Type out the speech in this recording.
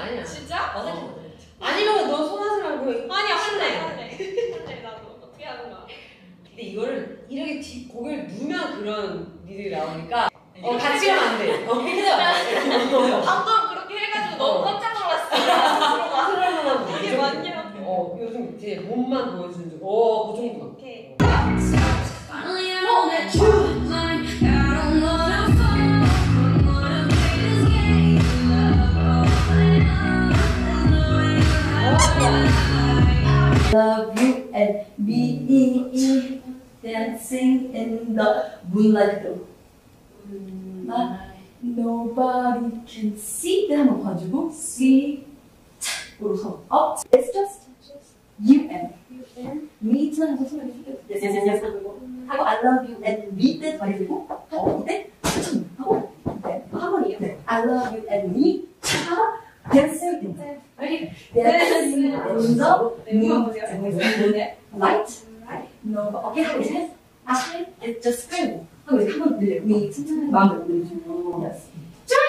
아니야. 진짜? 어색해 아니면 너 손하지라고 아니야 할래 할래 할래 나도 어떻게 하는 거야? 근데 이거를 이렇게 뒤, 고개를 누면 그런 니들이 나오니까 네. 어 같이 하면 안돼. 어 방금 그렇게 해가지고 너무 어. 깜짝 놀랐어. 그러면 이게 맞냐? 어 요즘 제 몸만 보여주는 중어그 정도 오케이. 어. 어, 네. love. love you and me e dancing in the moonlight glow. Nobody can see 때 한번 봐주고 see 오른손 up. It's just you and me 트 하고 손을 이렇게 yes yes yes yes 하고 하고 I love you and me 때 다리 들고 하고 이때 춤 하고 네. 한 번이요. 네. I love you and me 하고 dancing in the right dancing in the 이거 보세요. 네. light no 오케이 하고 이제 다시 it's just scream 하고 이제 한번 들려요. 미 칭찬하는 마음대로 들려주고 yes. 짠